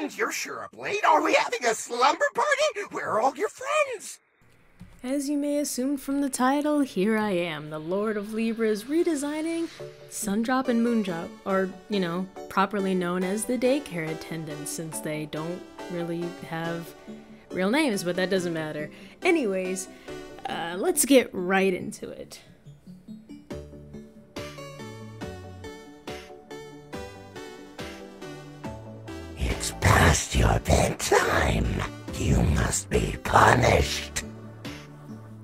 And you're sure up late? Are we having a slumber party? Where are all your friends? As you may assume from the title, here I am, the Lord of Libras, redesigning Sundrop and Moondrop, or, you know, properly known as the daycare attendants, since they don't really have real names, but that doesn't matter. Anyways, uh, let's get right into it. It's past your bedtime. You must be punished.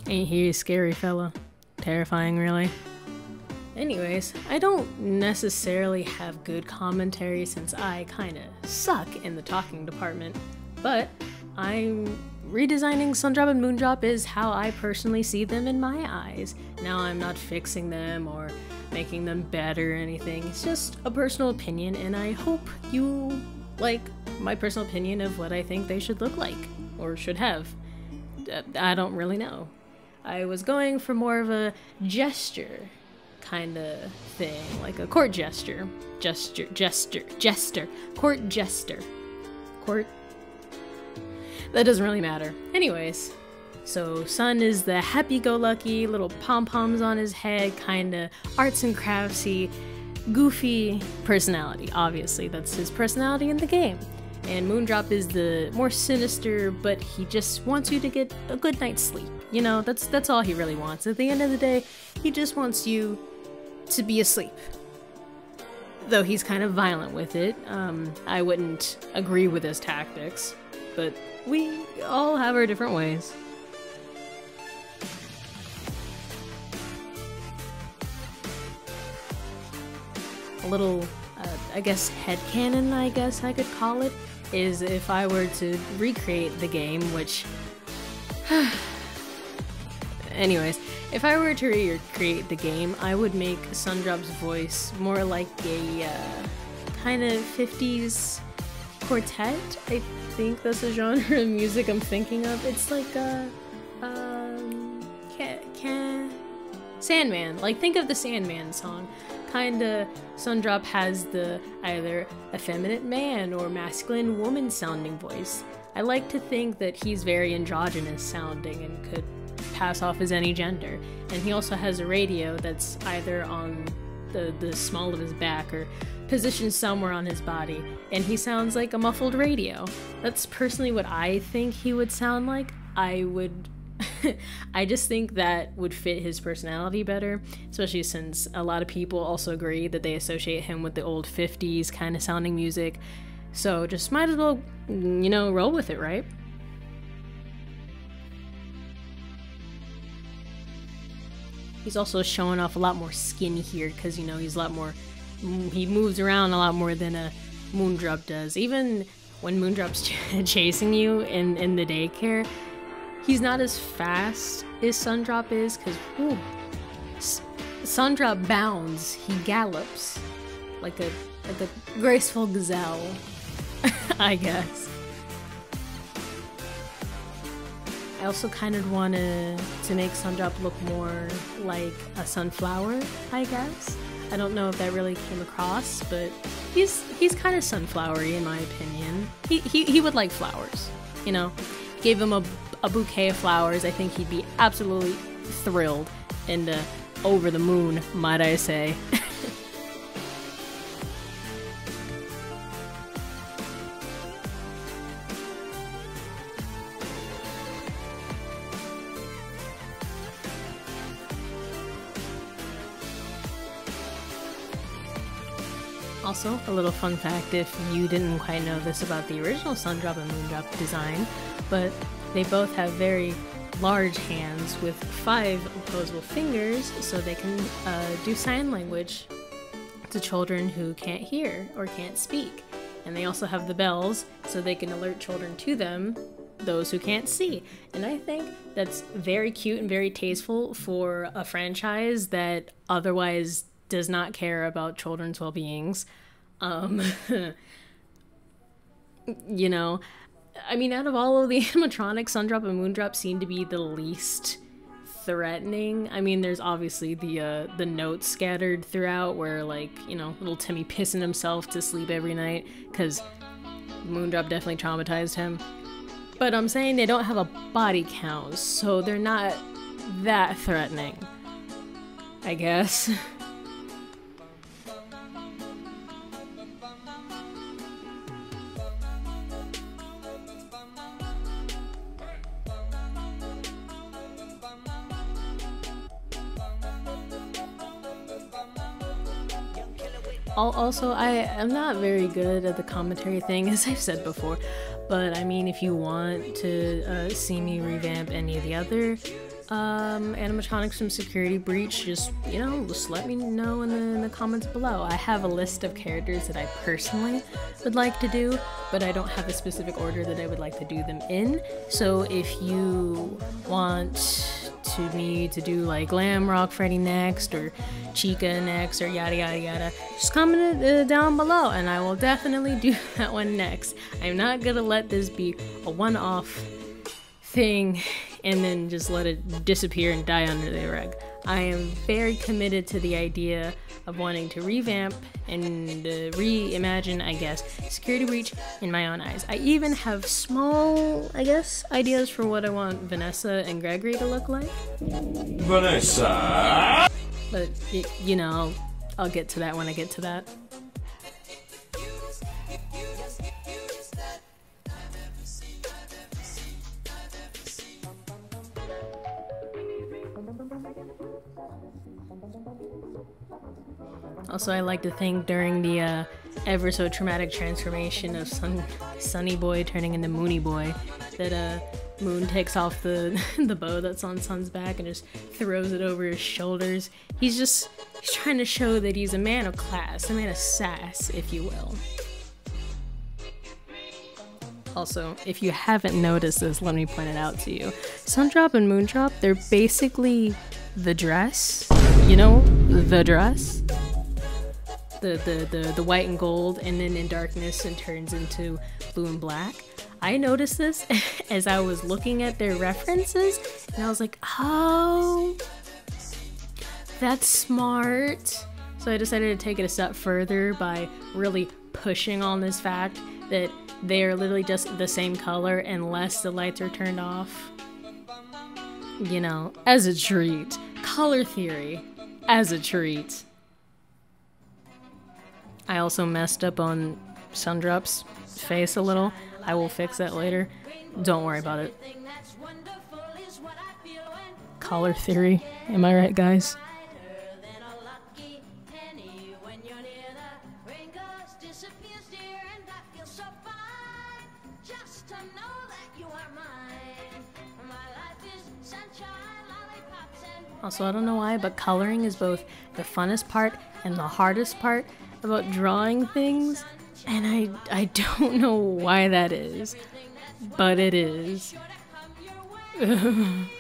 Ain't he a scary fella? Terrifying, really. Anyways, I don't necessarily have good commentary since I kinda suck in the talking department, but I'm redesigning Sundrop and Moondrop is how I personally see them in my eyes. Now I'm not fixing them or making them better or anything. It's just a personal opinion, and I hope you like my personal opinion of what I think they should look like or should have. Uh, I don't really know. I was going for more of a gesture kind of thing, like a court gesture. Gesture, gesture, jester, court jester. Court. That doesn't really matter. Anyways, so Sun is the happy-go-lucky, little pom-poms on his head, kind of arts and craftsy, goofy personality. Obviously, that's his personality in the game. And Moondrop is the more sinister, but he just wants you to get a good night's sleep. You know, that's that's all he really wants. At the end of the day, he just wants you to be asleep. Though he's kind of violent with it. Um, I wouldn't agree with his tactics, but we all have our different ways. Little, uh, I guess, head headcanon, I guess I could call it, is if I were to recreate the game, which. Anyways, if I were to recreate the game, I would make Sundrop's voice more like a uh, kind of 50s quartet. I think that's the genre of music I'm thinking of. It's like a. Um. Can, can, Sandman. Like, think of the Sandman song. Kinda, Sundrop has the either effeminate man or masculine woman sounding voice. I like to think that he's very androgynous sounding and could pass off as any gender. And he also has a radio that's either on the, the small of his back or positioned somewhere on his body, and he sounds like a muffled radio. That's personally what I think he would sound like. I would. I just think that would fit his personality better, especially since a lot of people also agree that they associate him with the old 50s kind of sounding music. So just might as well, you know, roll with it, right? He's also showing off a lot more skin here because, you know, he's a lot more. He moves around a lot more than a Moondrop does. Even when Moondrop's ch chasing you in, in the daycare, he's not as fast as Sundrop is because, Sundrop bounds, he gallops like a like a graceful gazelle, I guess. I also kind of wanted to make Sundrop look more like a sunflower, I guess. I don't know if that really came across, but he's he's kind of sunflowery in my opinion. He, he, he would like flowers, you know. Gave him a, a bouquet of flowers, I think he'd be absolutely thrilled and uh, over the moon, might I say. Also, a little fun fact if you didn't quite know this about the original Sundrop and Moondrop design, but they both have very large hands with five opposable fingers so they can uh, do sign language to children who can't hear or can't speak. And they also have the bells so they can alert children to them, those who can't see. And I think that's very cute and very tasteful for a franchise that otherwise does not care about children's well beings. Um, you know, I mean, out of all of the animatronics, Sundrop and Moondrop seem to be the least threatening. I mean, there's obviously the uh, the notes scattered throughout where, like, you know, little Timmy pissing himself to sleep every night because Moondrop definitely traumatized him. But I'm saying they don't have a body count, so they're not that threatening. I guess. also i am not very good at the commentary thing as i've said before. But i mean if you want to uh, see me revamp any of the other um, animatronics from security breach just you know just let me know in the, in the comments below. I have a list of characters that i personally would like to do but i don't have a specific order that i would like to do them in. So if you want to me to do like Glam Rock Freddy next or Chica next or yada yada yada, just comment it uh, down below and I will definitely do that one next. I'm not gonna let this be a one off thing and then just let it disappear and die under the rug. I am very committed to the idea of wanting to revamp and uh, reimagine, I guess, Security Breach in my own eyes. I even have small, I guess, ideas for what I want Vanessa and Gregory to look like. Vanessa! But, you know, I'll get to that when I get to that. Also, I like to think during the uh, ever so traumatic transformation of Sun- Sunny Boy turning into Moony Boy, that uh, Moon takes off the the bow that's on Sun's back and just throws it over his shoulders. He's just he's trying to show that he's a man of class, a man of sass, if you will. Also, if you haven't noticed this, let me point it out to you. Sundrop and Moondrop, they're basically the dress. You know, the dress the, the, the, the white and gold and then in darkness and turns into blue and black. I noticed this as I was looking at their references and I was like, oh, that's smart. So I decided to take it a step further by really pushing on this fact that they are literally just the same color unless the lights are turned off. You know, as a treat. Color theory as a treat. I also messed up on Sundrop's face a little. I will fix that later. Don't worry about it. Collar theory. Am I right, guys? Also, I don't know why, but coloring is both the funnest part and the hardest part about drawing things, and I I don't know why that is, but it is.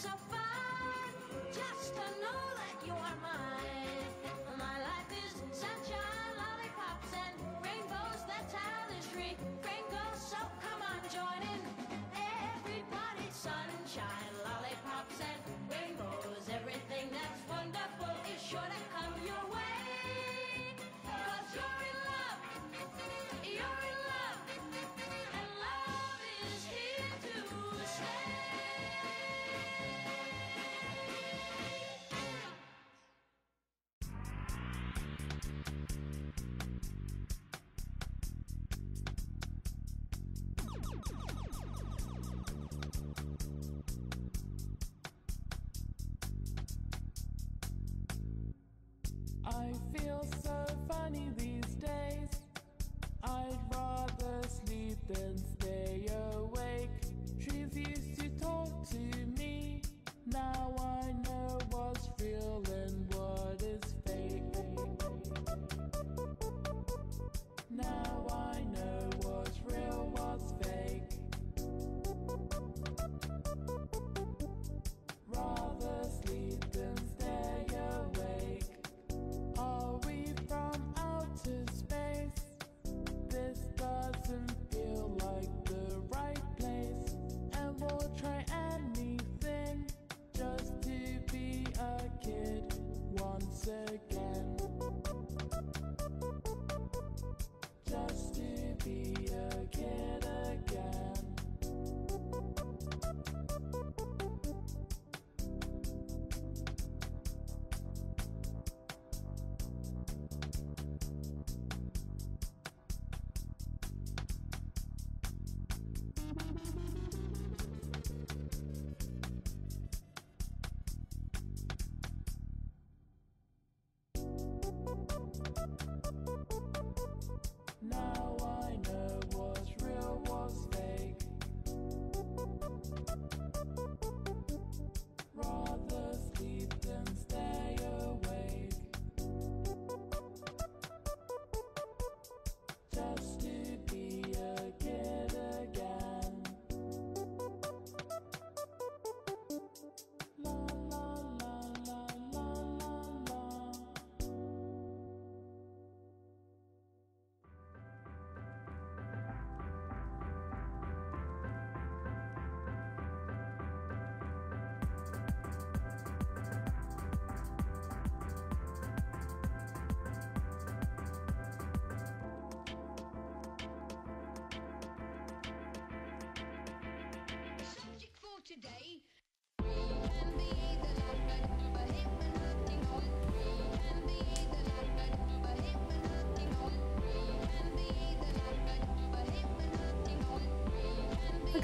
So.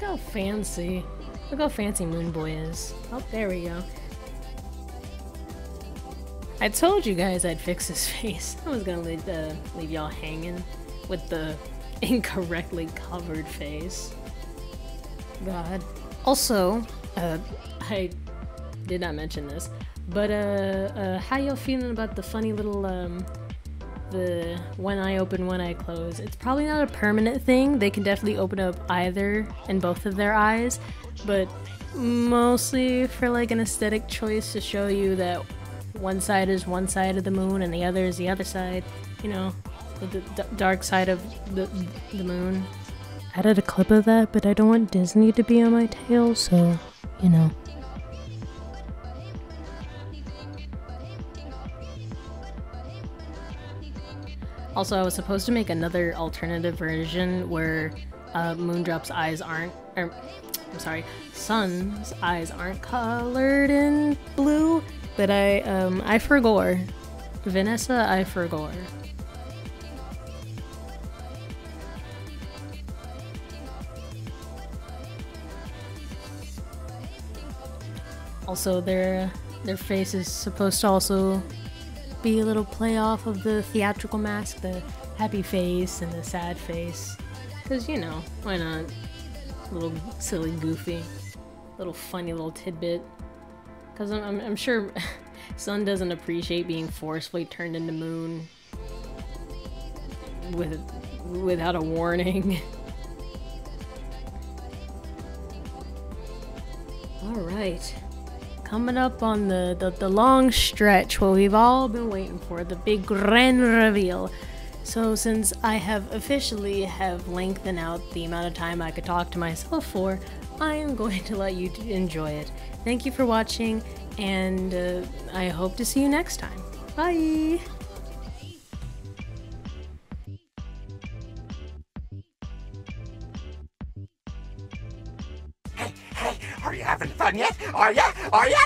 How fancy. Look how fancy Moon Boy is. Oh, there we go. I told you guys I'd fix his face. I was gonna leave, uh, leave y'all hanging with the incorrectly covered face. God. Also, uh, I did not mention this, but uh, uh, how y'all feeling about the funny little um, the one eye open, one eye close? It's probably not a permanent thing. They can definitely open up either and both of their eyes, but mostly for like an aesthetic choice to show you that one side is one side of the moon and the other is the other side. You know, the, dark side of the the moon. Added a clip of that, but I don't want Disney to be on my tail, so you know. Also, I was supposed to make another alternative version where uh, Moondrop's eyes aren't, or I'm sorry, Sun's eyes aren't colored in blue, but I um I forgore. Vanessa, I forgore. Also, their their face is supposed to also be a little play off of the theatrical mask, the happy face and the sad face. Cause you know, why not? A little silly, goofy, little funny little tidbit. Cause I'm, I'm, I'm sure Sun doesn't appreciate being forcefully turned into Moon with without a warning. All right coming up on the, the, the long stretch, what we've all been waiting for, the big grand reveal. So since I have officially have lengthened out the amount of time I could talk to myself for, I am going to let you enjoy it. Thank you for watching, and uh, I hope to see you next time. Bye! Are you having fun yet? Are ya? Are ya?